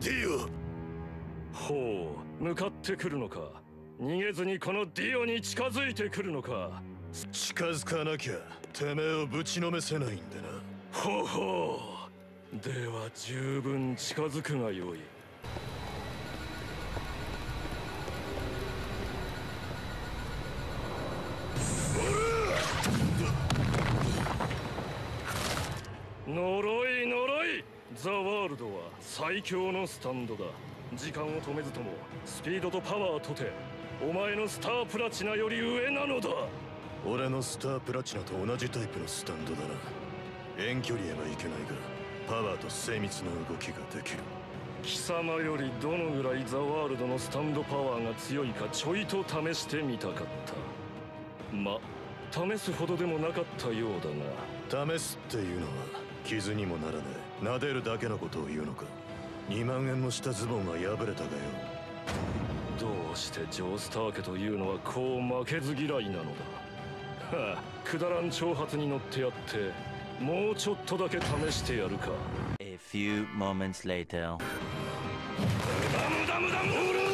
ディオ。ほう向かってくるのか。逃げずにこのディオに近づいてくるのか。近づかなきゃてめえをぶちのめせないんでな。ほうほう。では十分近づくがよい。呪い呪いザ・ワールドは最強のスタンドだ。時間を止めずともスピードとパワーとてお前のスタープラチナより上なのだ。俺のスタープラチナと同じタイプのスタンドだな。遠距離へはいけないがパワーと精密な動きができる。貴様よりどのぐらいザ・ワールドのスタンドパワーが強いかちょいと試してみたかった。ま試すほどでもなかったようだが。試すっていうのは傷にもならねえ撫でるだけのことを言うのか。2万円もしたズボンは破れたがよ。どうしてジョースター家というのはこう負けず嫌いなのだ。はあくだらん挑発に乗ってやってもうちょっとだけ試してやるか。A few moments later. 無駄無駄無駄無駄